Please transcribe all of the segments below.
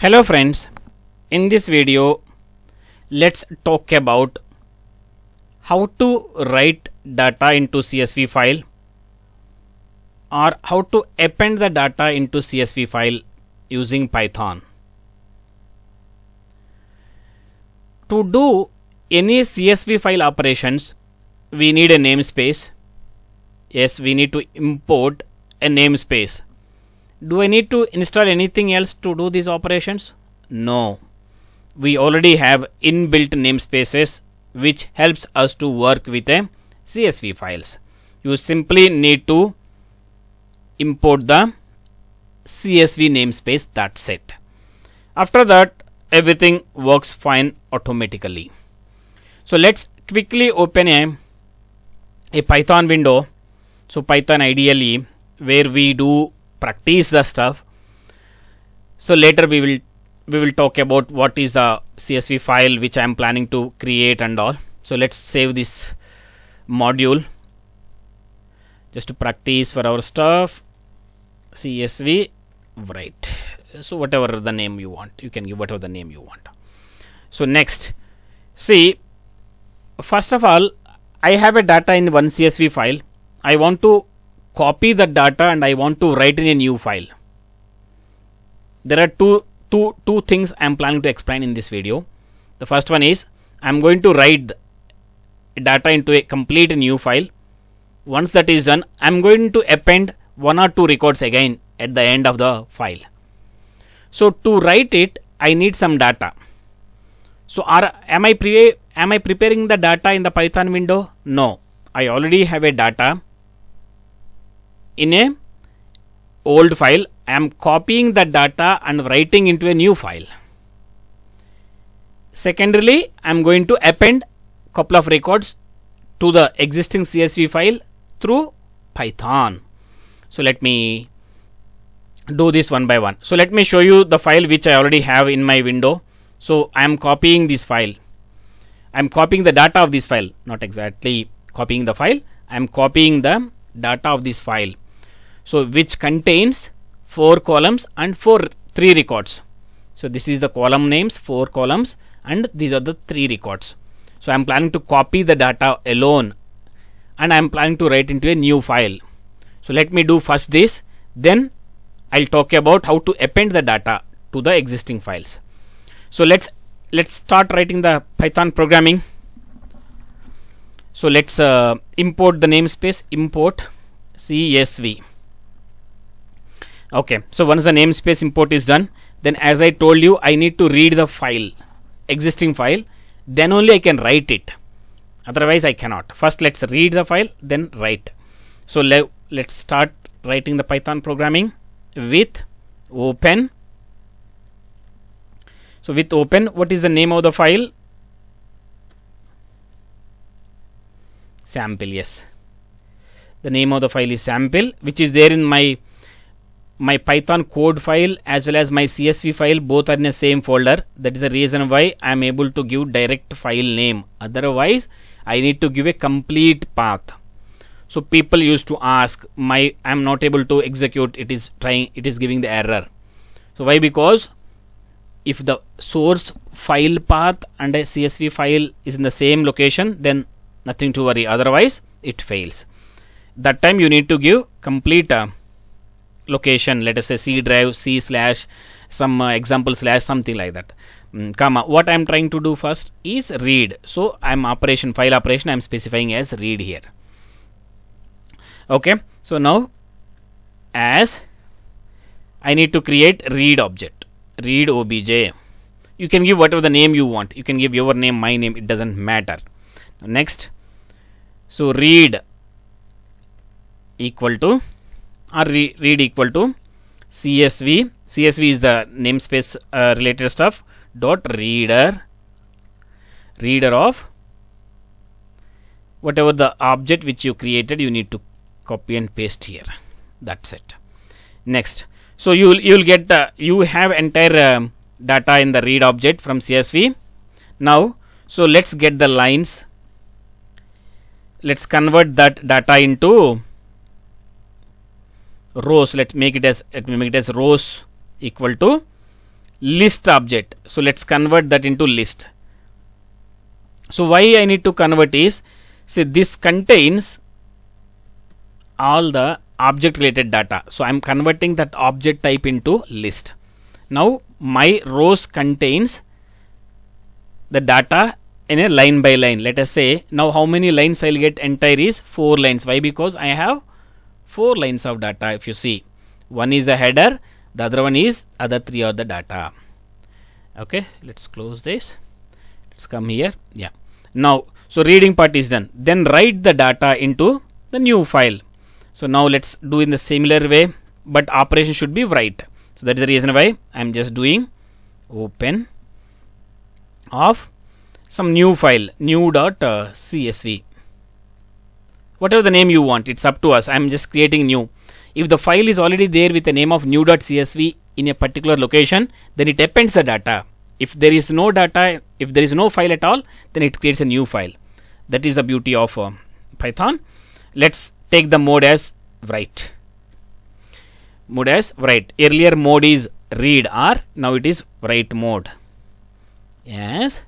Hello friends, in this video let's talk about how to write data into CSV file or how to append the data into CSV file using Python. To do any CSV file operations we need a namespace. Yes, we need to import a namespace. Do I need to install anything else to do these operations? No. We already have inbuilt namespaces which helps us to work with a CSV files. You simply need to import the CSV namespace that's it. After that everything works fine automatically. So let's quickly open a, a Python window. So Python ideally where we do practice the stuff. So later we will we will talk about what is the CSV file which I am planning to create and all. So let's save this module just to practice for our stuff. CSV right. So whatever the name you want, you can give whatever the name you want. So next, see first of all, I have a data in one CSV file. I want to copy the data and I want to write in a new file. There are two, two, two things I am planning to explain in this video. The first one is I am going to write data into a complete new file. Once that is done, I am going to append one or two records again at the end of the file. So to write it, I need some data. So are, am I pre am I preparing the data in the Python window? No, I already have a data in a old file I am copying the data and writing into a new file. Secondarily, I am going to append couple of records to the existing CSV file through Python. So let me do this one by one. So let me show you the file which I already have in my window. So I am copying this file. I am copying the data of this file, not exactly copying the file. I am copying the data of this file so which contains four columns and four three records. So this is the column names four columns and these are the three records. So i'm planning to copy the data alone and i'm planning to write into a new file. So let me do first this then i'll talk about how to append the data to the existing files. So let's let's start writing the python programming. So let's uh, import the namespace import csv okay so once the namespace import is done then as I told you I need to read the file existing file. Then only I can write it. Otherwise I cannot. First let's read the file then write. So le let's start writing the Python programming with open. So with open what is the name of the file? Sample yes. The name of the file is sample which is there in my my Python code file as well as my CSV file both are in the same folder. That is the reason why I am able to give direct file name. Otherwise, I need to give a complete path. So people used to ask my I am not able to execute it is trying it is giving the error. So why because if the source file path and a CSV file is in the same location then nothing to worry otherwise it fails. That time you need to give complete uh, location let us say c drive c slash some uh, example slash something like that. Mm, comma what i am trying to do first is read. So i am operation file operation i am specifying as read here. Okay so now as i need to create read object. Read obj you can give whatever the name you want. You can give your name my name it doesn't matter. Next so read equal to or re read equal to csv csv is the namespace uh, related stuff. Dot reader. Reader of whatever the object which you created you need to copy and paste here. That's it. Next. So you will you will get uh, you have entire um, data in the read object from csv now so let's get the lines. Let's convert that data into rows let's make it as let me make it as rows equal to list object. So let's convert that into list. So why I need to convert is say this contains all the object related data. So I'm converting that object type into list. Now my rows contains the data in a line by line. Let us say now how many lines I'll get? Entire is 4 lines. Why? Because I have 4 lines of data if you see. One is a header the other one is other three are the data. Okay let's close this. Let's come here. Yeah. Now so reading part is done. Then write the data into the new file. So now let's do in the similar way but operation should be write so that is the reason why i'm just doing open of some new file new dot uh, csv whatever the name you want it's up to us i'm just creating new if the file is already there with the name of new.csv in a particular location, then it appends the data. If there is no data, if there is no file at all, then it creates a new file. That is the beauty of uh, Python. Let's take the mode as write. Mode as write. Earlier mode is read or now it is write mode. Yes.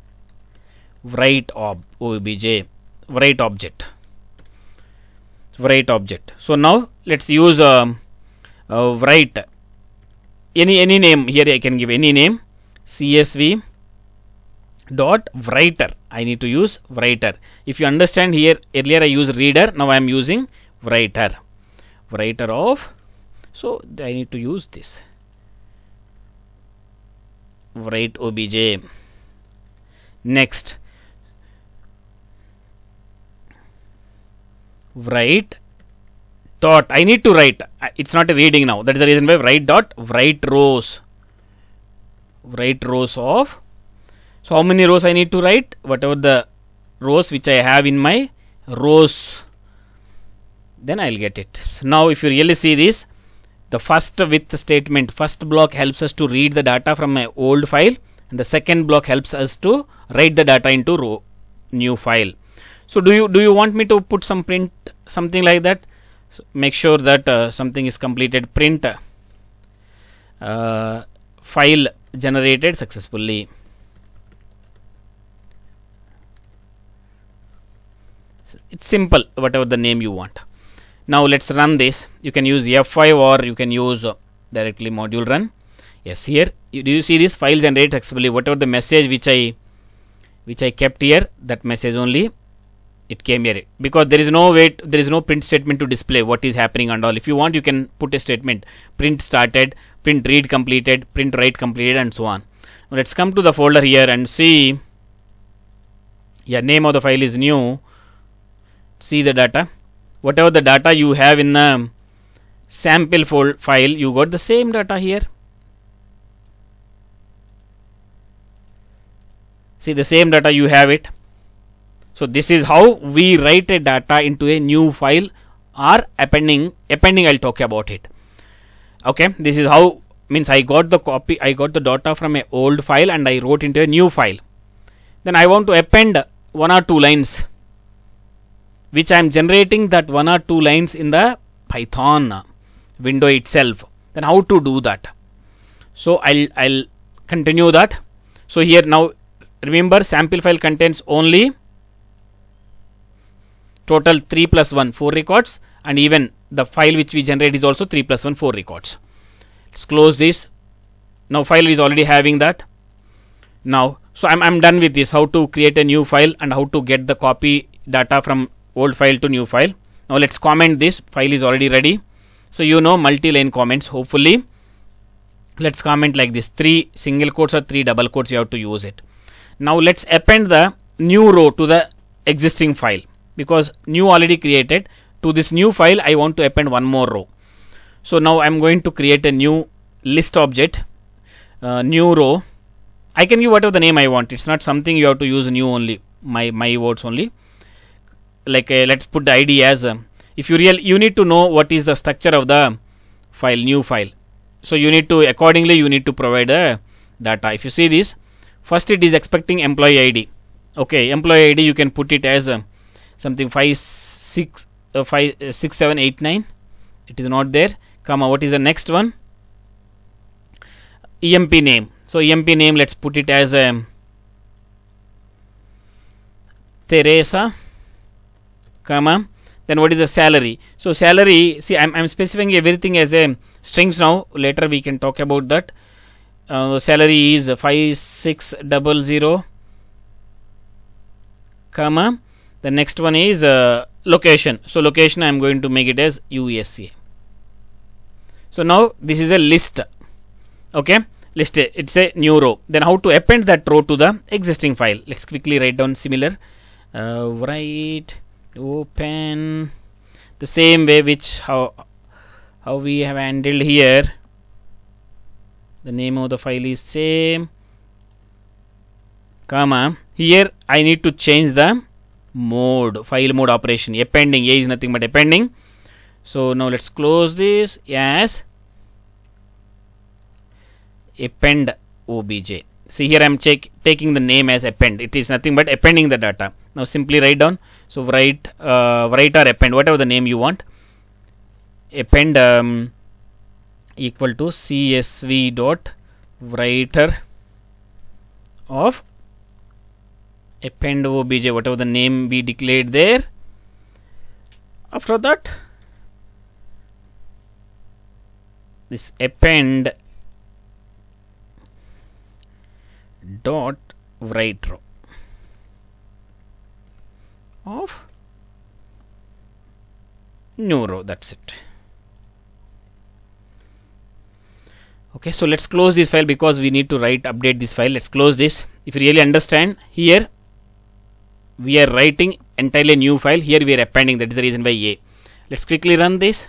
Write ob obj write object write object. So now let's use um, uh, write. Any any name here I can give any name. CSV dot writer. I need to use writer. If you understand here earlier I used reader now I am using writer. Writer of so I need to use this. Write obj next write dot. I need to write. It's not a reading now. That is the reason why write dot write rows. Write rows of. So how many rows I need to write? Whatever the rows which I have in my rows. Then I'll get it. So now if you really see this the first with statement first block helps us to read the data from my old file and the second block helps us to write the data into row new file so do you do you want me to put some print something like that? So make sure that uh, something is completed print uh, file generated successfully. It's simple whatever the name you want. Now let's run this. You can use f5 or you can use uh, directly module run. Yes here. You, do you see this file generate successfully? Whatever the message which i which i kept here that message only it came here. Because there is no way there is no print statement to display what is happening and all. If you want you can put a statement. Print started print read completed print write completed and so on. Now let's come to the folder here and see yeah name of the file is new. See the data. Whatever the data you have in the sample file you got the same data here. See the same data you have it so this is how we write a data into a new file or appending appending I'll talk about it. Okay, this is how means I got the copy I got the data from a old file and I wrote into a new file. Then I want to append one or two lines which I am generating that one or two lines in the Python window itself. Then how to do that? So I'll I'll continue that. So here now remember sample file contains only total 3 plus 1 4 records. And even the file which we generate is also 3 plus 1 4 records. Let's close this. Now file is already having that. Now so I'm, I'm done with this how to create a new file and how to get the copy data from old file to new file. Now let's comment this. File is already ready. So you know multi-line comments hopefully. Let's comment like this. Three single quotes or three double quotes you have to use it. Now let's append the new row to the existing file because new already created to this new file I want to append one more row. So now I'm going to create a new list object uh, new row. I can give whatever the name I want. It's not something you have to use new only my my words only. Like uh, let's put the id as uh, if you real you need to know what is the structure of the file new file. So you need to accordingly you need to provide a data. If you see this first it is expecting employee id okay employee id you can put it as a something 5 6 uh, 5 uh, 6 7 8 9 it is not there. Comma what is the next one? Emp name. So emp name let's put it as um, Teresa comma then what is the salary? So salary see I'm, I'm specifying everything as a strings now. Later we can talk about that. Uh, salary is 5600 comma the next one is uh, location. So location I'm going to make it as USA so now this is a list. Okay? List it's a new row. Then how to append that row to the existing file? Let's quickly write down similar. Uh, write open the same way which how how we have handled here. The name of the file is same. Comma here I need to change the mode file mode operation. Appending a is nothing but appending so now let's close this as append obj see here i'm check taking the name as append. It is nothing but appending the data. Now simply write down. So write uh, write or append whatever the name you want. Append um, equal to csv dot writer of append obj whatever the name we declared there. After that this append dot write row of new row that's it. Okay so let's close this file because we need to write update this file. Let's close this. If you really understand here we are writing entirely new file. Here we are appending. That is the reason why a. Let's quickly run this.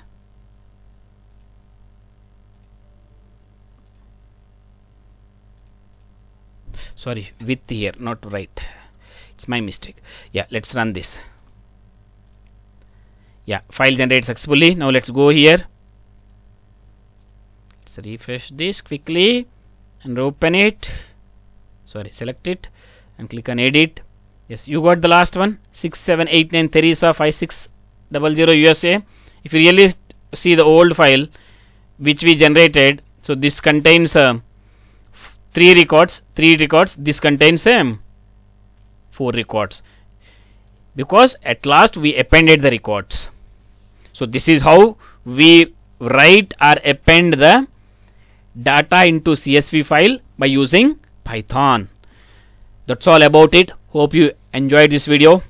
Sorry with here not right it's my mistake. Yeah let's run this. Yeah file generated successfully. Now let's go here. Let's refresh this quickly and open it. Sorry select it and click on edit yes you got the last one? 6789 Teresa 5600 USA if you really see the old file which we generated so this contains uh, three records three records this contains um, four records. Because at last we appended the records. So this is how we write or append the data into csv file by using python. That's all about it. Hope you enjoyed this video.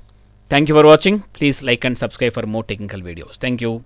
Thank you for watching. Please like and subscribe for more technical videos. Thank you